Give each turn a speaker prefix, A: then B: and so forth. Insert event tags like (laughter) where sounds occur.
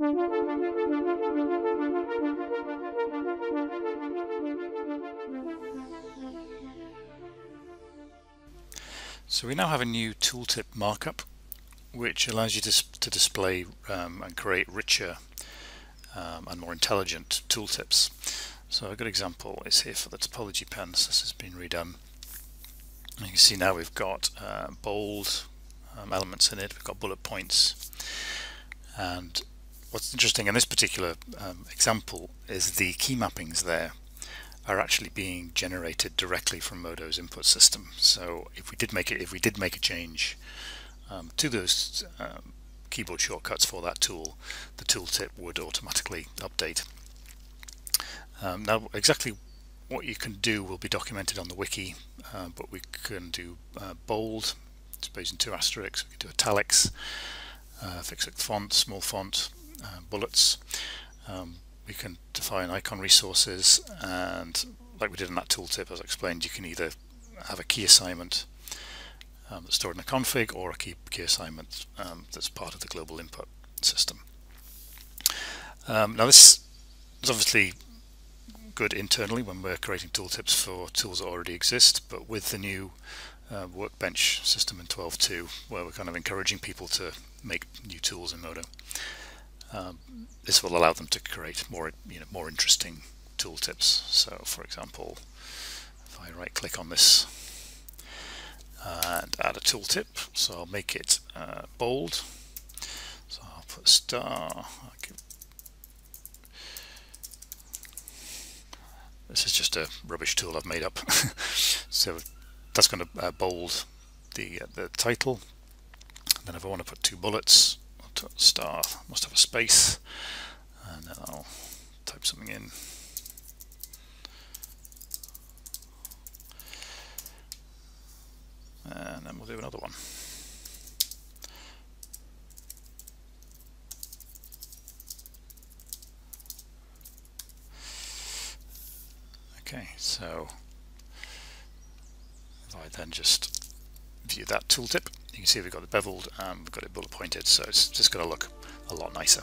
A: So we now have a new tooltip markup which allows you to, to display um, and create richer um, and more intelligent tooltips. So a good example is here for the topology pens. This has been redone. You can see now we've got uh, bold um, elements in it, we've got bullet points, and what's interesting in this particular um, example is the key mappings there are actually being generated directly from Modo's input system. So if we did make it, if we did make a change um, to those um, keyboard shortcuts for that tool, the tooltip would automatically update. Um, now exactly what you can do will be documented on the wiki, uh, but we can do uh, bold, using two asterisks, we can do italics, uh, width font, small font, uh, bullets. Um, we can define icon resources and like we did in that tooltip as I explained you can either have a key assignment um, that's stored in a config or a key, key assignment um, that's part of the global input system. Um, now this is obviously good internally when we're creating tooltips for tools that already exist, but with the new uh, workbench system in 12.2 where we're kind of encouraging people to make new tools in Modo, um, this will allow them to create more, you know, more interesting tooltips. So for example, if I right click on this and add a tooltip. So I'll make it uh, bold. So I'll put star. This is just a rubbish tool I've made up. (laughs) so that's going to uh, bold the uh, the title. And then if I want to put two bullets, star must have a space, and then I'll type something in. and then we'll do another one. Okay, so if I then just view that tooltip, you can see we've got the beveled and we've got it bullet pointed, so it's just going to look a lot nicer.